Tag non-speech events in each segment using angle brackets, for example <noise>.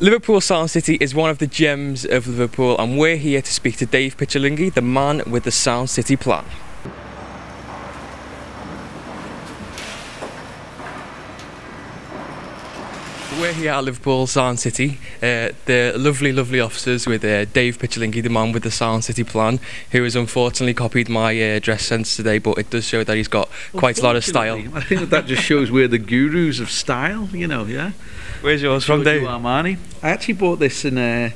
Liverpool Sound City is one of the gems of Liverpool, and we're here to speak to Dave Pichilingi, the man with the Sound City plan. We're here at Liverpool Sound City. Uh, the lovely, lovely officers with uh, Dave Pichilingi, the man with the Sound City plan, who has unfortunately copied my uh, dress sense today, but it does show that he's got quite a lot of style. I think that, that just shows we're the gurus of style, you know, yeah. Where's yours from, Dave? Armani. I actually bought this in a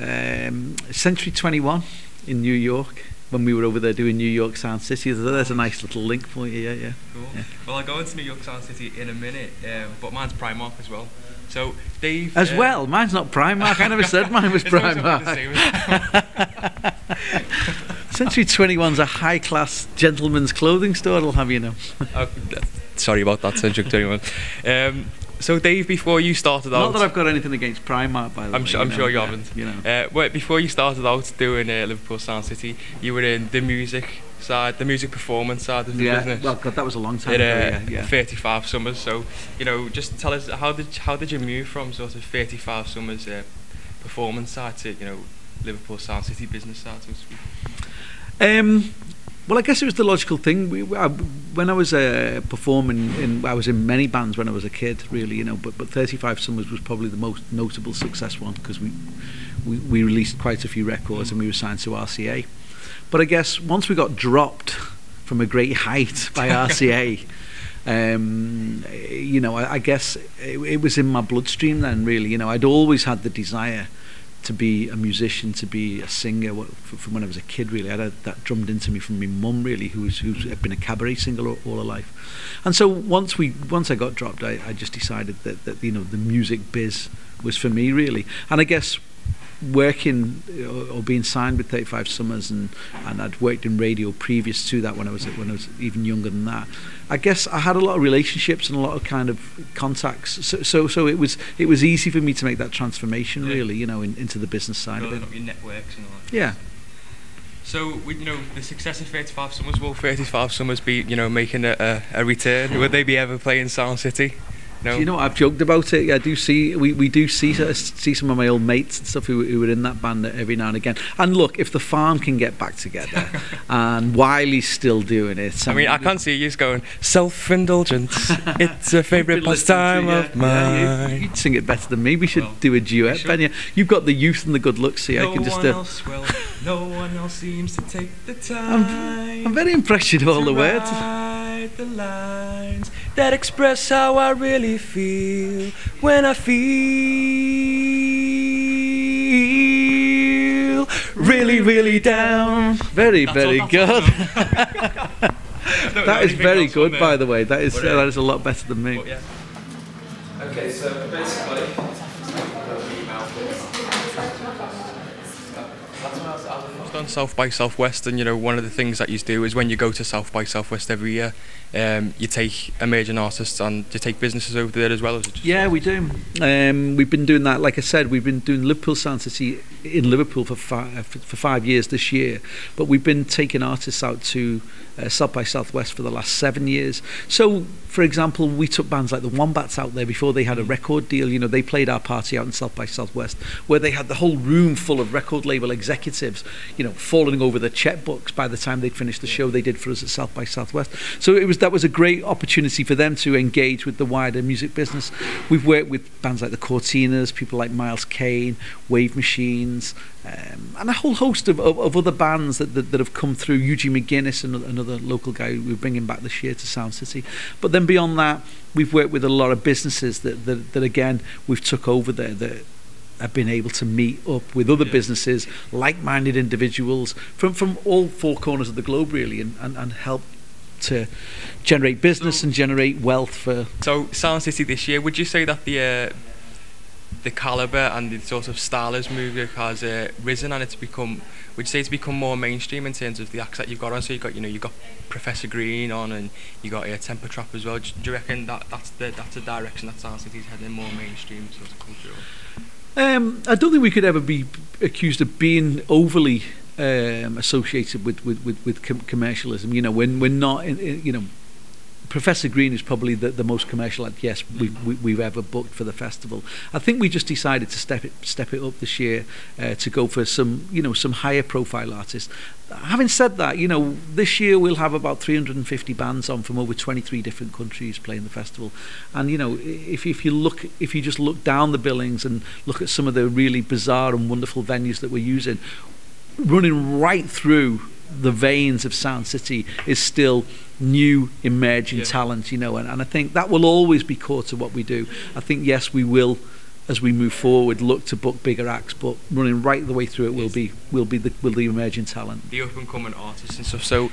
um, Century 21 in New York when we were over there doing New York Sound City. There's a nice little link for you, yeah, yeah. Cool. Yeah. Well, I'll go into New York Sound City in a minute, um, but mine's Primark as well. So, Dave. As uh, well, mine's not Primark. I never said mine was <laughs> it's always something to Primark. say with- Century 21's a high class gentleman's clothing store, I'll have you know. Oh, sorry about that, Centric 21. Um, So, Dave, before you started out, not that I've got anything against Primark, by the I'm way. Sure, I'm know, sure you yeah, haven't. You know, uh, wait, before you started out doing uh, Liverpool Sound City, you were in the music side, the music performance side of the yeah, business. Well, God, that was a long time in, ago. Uh, yeah, yeah. 35 summers. So, you know, just tell us how did how did you move from sort of 35 summers uh, performance side to you know Liverpool Sound City business side, so to speak. Um, well, I guess it was the logical thing. We, I, when I was uh, performing, in, I was in many bands when I was a kid, really, you know. But but 35 Summers was probably the most notable success one because we, we we released quite a few records and we were signed to RCA. But I guess once we got dropped from a great height <laughs> by <laughs> RCA. Um, you know, I, I guess it, it was in my bloodstream then. Really, you know, I'd always had the desire to be a musician, to be a singer from when I was a kid. Really, I had that drummed into me from my mum. Really, who's who's been a cabaret singer all, all her life. And so once we once I got dropped, I, I just decided that that you know the music biz was for me really. And I guess working uh, or, or being signed with 35 Summers and and I'd worked in radio previous to that when I was when I was even younger than that. I guess I had a lot of relationships and a lot of kind of contacts. So so, so it was it was easy for me to make that transformation Yeah. really, you know, in, into the business side of it. up your networks and all that. Yeah. So, would you know the success of 35 Summers? Will 35 Summers be, you know, making a, a, a return? Would they be ever playing Sound City? No. Do you know what, I've joked about it. I do see we, we do see uh, see some of my old mates and stuff who, who were in that band every now and again. And look, if the farm can get back together <laughs> and Wiley's still doing it, I mean, I can't see you going self-indulgence. <laughs> it's a favourite pastime to of Yeah, mine. you, you'd sing it better than me. We should Well, do a duet, should. Ben. Yeah, you've got the youth and the good looks, so no I can just. one Uh, else will. <laughs> No one else seems to take the time. I'm very impressed with all the words. Write the lines that express how I really feel when I feel really, really down. Very, That's very all- good. <laughs> That is very good, by the way. That is uh, that is a lot better than me. But yeah. Okay, so basically, done South by Southwest, and you know one of the things that you do is when you go to South by Southwest every year, um, you take emerging artists and you take businesses over there as well. Yeah, we do. Um, we've been doing that. Like I said, we've been doing Liverpool Sound City in Liverpool for, for five years this year. But we've been taking artists out to uh, South by Southwest for the last seven years. So, for example, we took bands like the Wombats out there before they had a record deal. You know, they played our party out in South by Southwest, where they had the whole room full of record label executives. You know, falling over their checkbooks by the time they'd finished the show they did for us at South by Southwest. So it was that was a great opportunity for them to engage with the wider music business. We've worked with bands like the Cortinas, people like Miles Kane, Wave Machines, um, and a whole host of, of, of other bands that, that, that have come through. Eugene McGuinness, another, another local guy we're bringing back this year to Sound City. But then beyond that, we've worked with a lot of businesses that, that, that again, we've took over there that have been able to meet up with other Yeah. businesses, like-minded individuals from, from all four corners of the globe, really, and, and, and help to generate business So- and generate wealth for So Sound City this year, would you say that the uh, the caliber and the sort of style as music has uh, risen and it's become? Would you say it's become more mainstream in terms of the acts that you've got on? So you've got you know you've got Professor Green on and you got uh, Temper Trap as well. Do you reckon that that's the that's the direction that Sound City's heading more mainstream sort of culture? Um, I don't think we could ever be accused of being overly um, associated with with with, with com- commercialism. You know, when we're not, in, in, you know. Professor Green is probably the, the most commercial act, yes, we, we, we've ever booked for the festival. I think we just decided to step it, step it up this year uh, to go for some, you know, some higher profile artists. Having said that, you know, this year we'll have about 350 bands on from over 23 different countries playing the festival. And, you know, if, if you look, if you just look down the billings and look at some of the really bizarre and wonderful venues that we're using, running right through the veins of Sound City is still new emerging yeah. talent, you know, and, and I think that will always be core to what we do. I think yes, we will as we move forward look to book bigger acts, but running right the way through it will be will be the will the emerging talent. The up and coming artists and stuff. So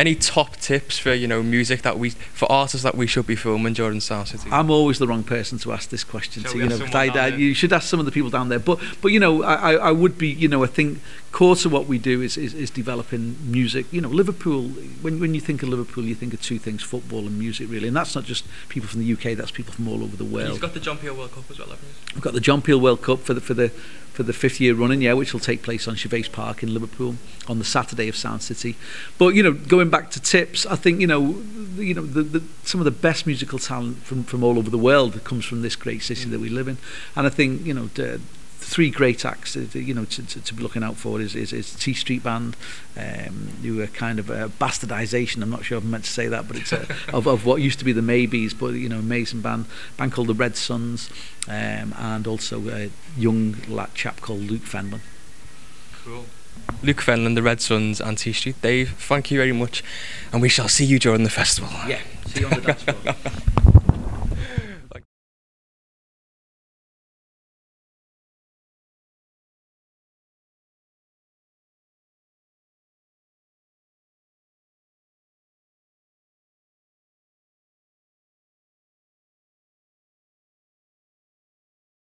any top tips for you know music that we for artists that we should be filming during Sound City? I'm always the wrong person to ask this question to. You know, I, I, you should ask some of the people down there. But but you know, I, I would be you know I think core to what we do is, is, is developing music. You know, Liverpool. When when you think of Liverpool, you think of two things: football and music, really. And that's not just people from the UK. That's people from all over the world. You've got the John Peel World Cup as well, haven't you? We've got the John Peel World Cup for the for the for the fifth year running, yeah, which will take place on Gervais Park in Liverpool on the Saturday of Sound City. But you know, going back to tips, I think you know, you know, the, the, some of the best musical talent from from all over the world that comes from this great city mm. that we live in, and I think you know. The, three great acts uh, you know to, to, to be looking out for is is, is T Street Band um who are kind of a bastardization I'm not sure if I'm meant to say that but it's a, <laughs> of, of what used to be the Maybes but you know amazing band band called the Red Suns um and also a young lad chap called Luke Fenlon cool Luke Fenlon, the Red Suns, and T Street. Dave, thank you very much, and we shall see you during the festival. Yeah, see you on the dance floor. <laughs>